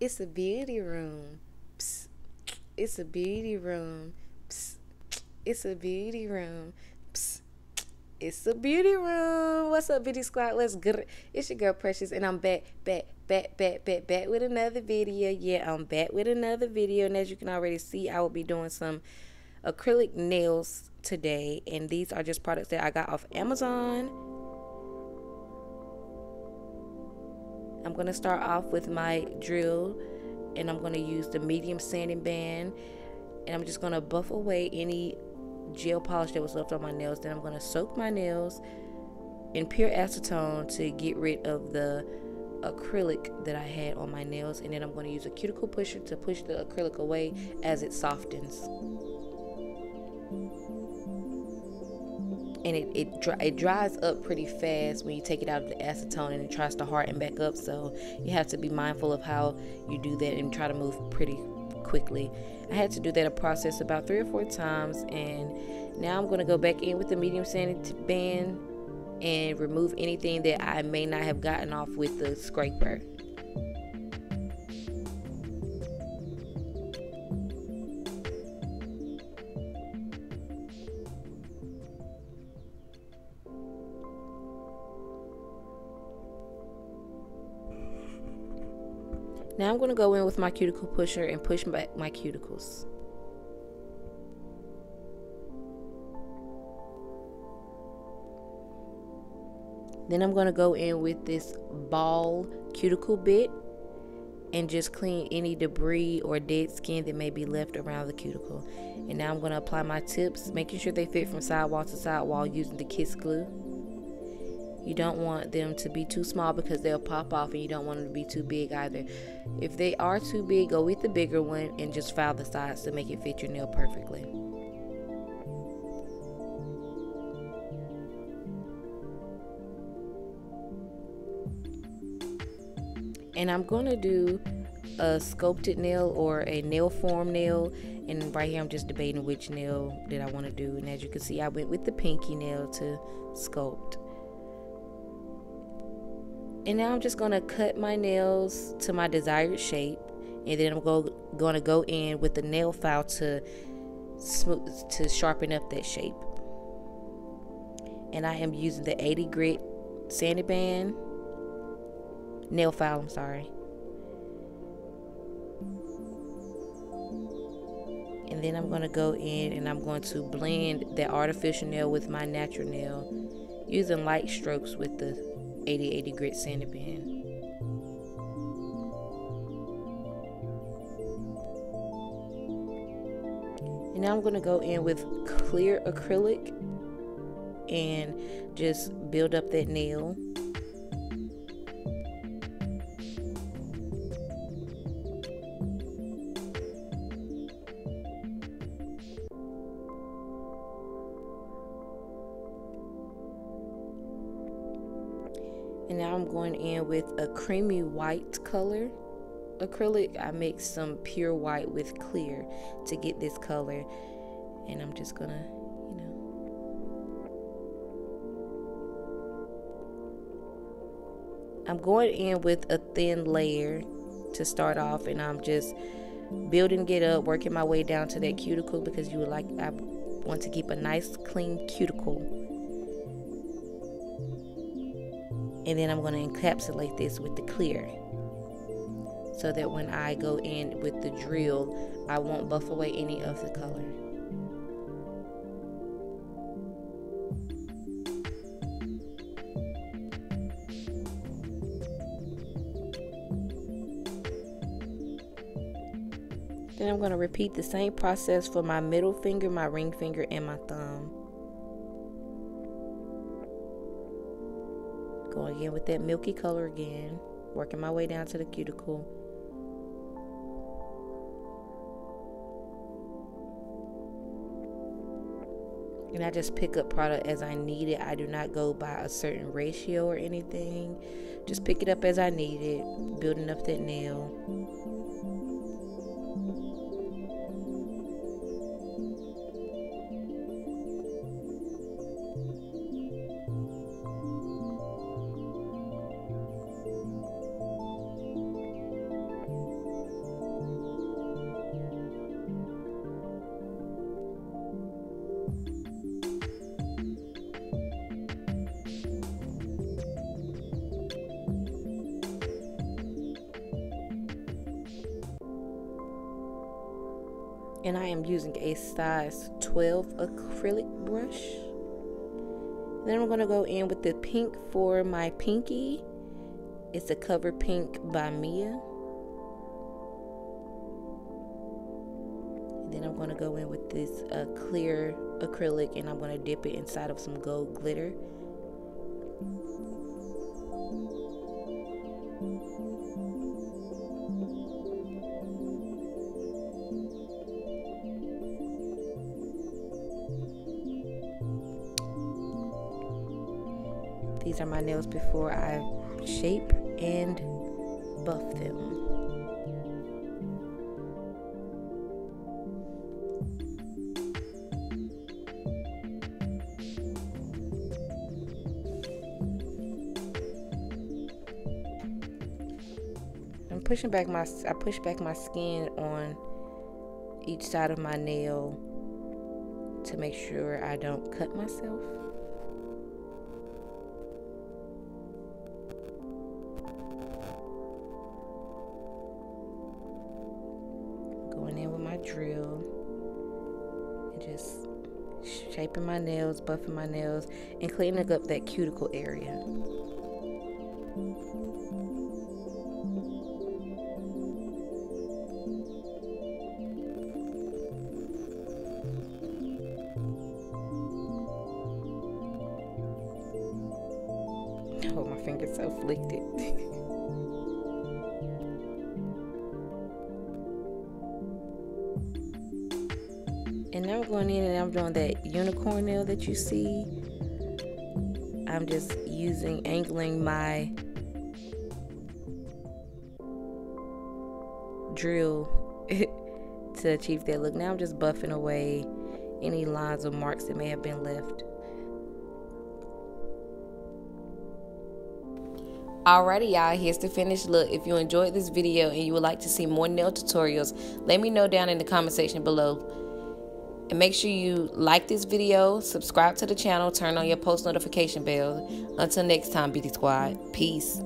Issa beauty room. Psst. Issa beauty room. Psst. Issa beauty room. Psst. Issa beauty room. What's up, beauty squad? Let's get it. It's your girl Precious, and I'm back, back, back, back, back, back with another video. Yeah, I'm back with another video, and as you can already see, I will be doing some acrylic nails today, and these are just products that I got off Amazon. I'm gonna start off with my drill, and I'm gonna use the medium sanding band, and I'm just gonna buff away any gel polish that was left on my nails. Then I'm going to soak my nails in pure acetone to get rid of the acrylic that I had on my nails. And then I'm going to use a cuticle pusher to push the acrylic away as it softens. And it, it, dry, it dries up pretty fast when you take it out of the acetone and it tries to harden back up. So you have to be mindful of how you do that and try to move pretty quickly. I had to do that a process about three or four times, and now I'm going to go back in with the medium sanding band and remove anything that I may not have gotten off with the scraper. Now I'm going to go in with my cuticle pusher and push back my cuticles. Then I'm going to go in with this ball cuticle bit and just clean any debris or dead skin that may be left around the cuticle. And now I'm going to apply my tips, making sure they fit from sidewall to sidewall using the kiss glue. You don't want them to be too small because they'll pop off, and you don't want them to be too big either. If they are too big, go with the bigger one and just file the sides to make it fit your nail perfectly. And I'm going to do a sculpted nail or a nail form nail and right here I'm just debating which nail that I want to do and as you can see I went with the pinky nail to sculpt and now I'm just going to cut my nails to my desired shape. And then I'm go, going to go in with the nail file to smooth, to sharpen up that shape. And I am using the 80 grit sanding band nail file, I'm sorry. And then I'm going to go in and I'm going to blend that artificial nail with my natural nail using light strokes with the 80 80 grit sanding. And now I'm going to go in with clear acrylic and just build up that nail. And now I'm going in with a creamy white color. Acrylic I mix some pure white with clear to get this color. And I'm just gonna you know. I'm going in with a thin layer to start off and I'm just building it up working my way down to that cuticle because you would like I want to keep a nice clean cuticle and then I'm going to encapsulate this with the clear so that when I go in with the drill I won't buff away any of the color Then I'm going to repeat the same process for my middle finger, my ring finger, and my thumb. Going again with that milky color again. Working my way down to the cuticle. And I just pick up product as I need it. I do not go by a certain ratio or anything. Just pick it up as I need it. Building up that nail. And I am using a size 12 acrylic brush. Then I'm going to go in with the pink for my pinky. It's a Cover Pink by Mia. then I'm going to go in with this uh, clear acrylic and I'm going to dip it inside of some gold glitter. These are my nails before I shape and buff them. I'm pushing back my I push back my skin on each side of my nail to make sure I don't cut myself. Just shaping my nails, buffing my nails, and cleaning up that cuticle area. Oh, my finger's so flicked it. and now I'm going in and I'm doing that unicorn nail that you see. I'm just using, angling my drill to achieve that look. Now I'm just buffing away any lines or marks that may have been left. Alrighty y'all, here's the finished look. If you enjoyed this video and you would like to see more nail tutorials, let me know down in the comment section below. And make sure you like this video, subscribe to the channel, turn on your post notification bell. Until next time, Beauty Squad. Peace.